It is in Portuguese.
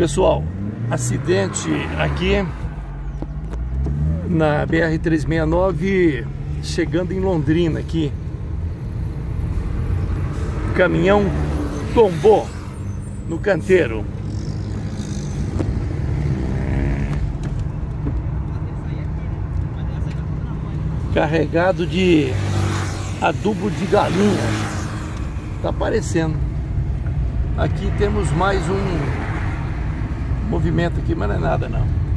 Pessoal, acidente aqui na BR-369, chegando em Londrina aqui. O caminhão tombou no canteiro. Carregado de adubo de galinha. Tá aparecendo. Aqui temos mais um movimento aqui, mas não é nada não.